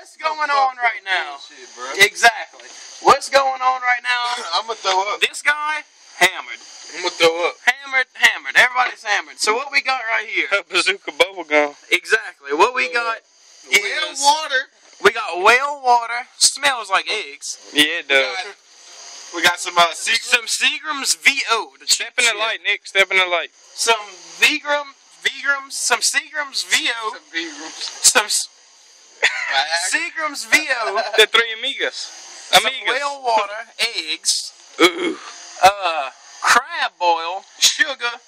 what's going on right now? Shit, bro. Exactly. What's going on right now? I'm gonna throw up. This guy, hammered. I'm gonna throw up. Hammered, hammered. Everybody's hammered. So what we got right here? A bazooka bubble gum. Exactly. What we got Well, is water. we got whale water. Smells like eggs. Yeah, it does. got, we got some uh, secret. Some Seagram's VO. The Step cheap in the shit. light, Nick. Step in the light. Some Vigram, Vigrams, some Seagram's VO. Some big rooms. Some S- Viagra. Seagram's VO. The three amigas. some Amigas. whale water, eggs, Ooh. uh, crab boil, sugar,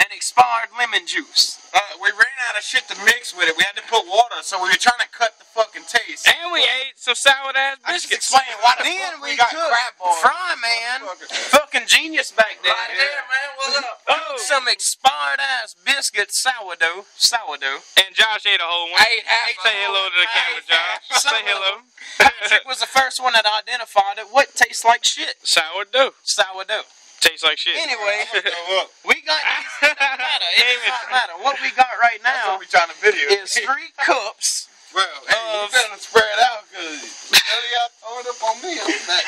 and expired lemon juice. Uh, we ran out of shit to mix with it. We had to put water, so we were trying to cut the fucking taste. And we ate some sour ass I just biscuits. explained why the Then fuck we we got crab balls. Fry Man, fucking genius back there. Right there, man. What's up? Some expired ass biscuit sourdough, sourdough. And Josh ate a whole one. I ate half. Say hello to the camera, Josh. Say hello. Patrick was the first one that identified it. What tastes like shit? Sourdough. Sourdough. Tastes like shit. Anyway, we got these. It don't matter. It does not matter. What we got right That's now what we trying to video. is three cups. Well, hey, you of- better spread out, cause study out throwing up on me. I'm back.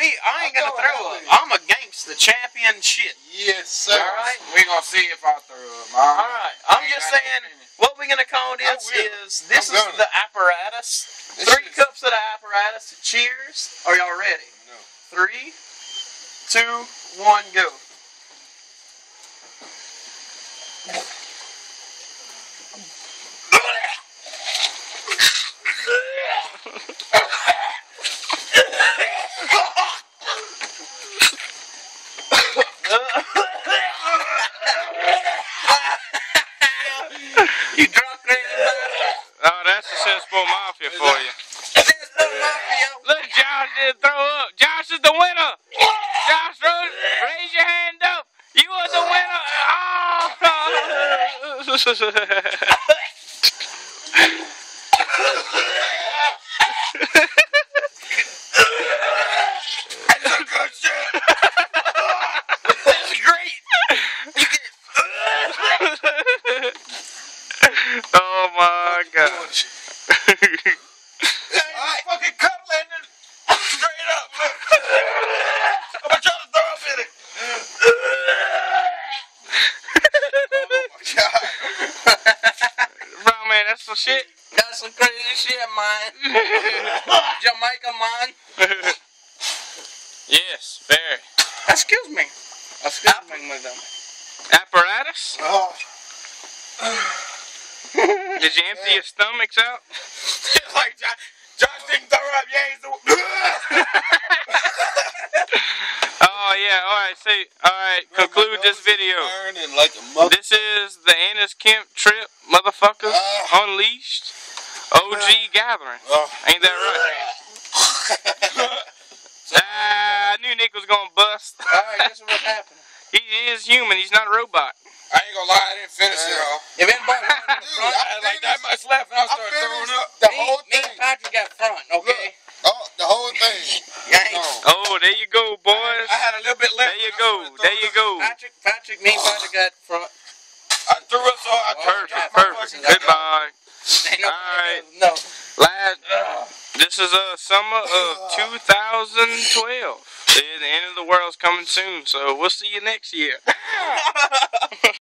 Me. I ain't gonna I'm throw up. I'm a gangster, champion shit. Yes, sir. All right. We gonna see if I throw up. All right. I'm just saying. nothing in it. What we're gonna call this is this I'm is gonna. the apparatus. This Three cups of the apparatus. Cheers. Are y'all ready? No. Three, two, one, go. you drunk crazy bastard. Oh, that's the Simmesport Mafia for you. This the mafia. Look, Josh did throw up. Josh is the winner. Josh, Rose, raise your hand up. You are the winner. Oh. Oh my god. Alright. Fucking cup landed straight up. Look. I'm gonna try to throw up in it. oh my god. Bro, man, that's some shit. That's some crazy shit, man. Jamaica, man. yes, very. Excuse me. Excuse me, madam. Apparatus? Oh. Did you empty your stomachs out? like Josh, Josh didn't throw up. Yeah, he's the. Yeah, alright, see alright, conclude this video. Like a mother. This is the Annis Kemp trip, motherfuckers. Ah. Unleashed. OG gathering. Oh. Ain't that right? Ah, I knew Nick was gonna bust. Alright, this is what's happening. He is human, he's not a robot. I ain't gonna lie, I didn't finish it all. If anybody wants in the Dude, front, I had like that much left, and I started throwing up. The me, whole me and Patrick got front, okay? Oh, the whole thing. Gang. Oh. Oh, there you go, boys. I had a little bit left. There you go, there you go. Patrick, Patrick, me and Patrick got front. I threw up so I oh, Perfect, dropped perfect. Goodbye. No, Alright. no. Last, this is a summer of 2012. The end of the world's coming soon, so we'll see you next year.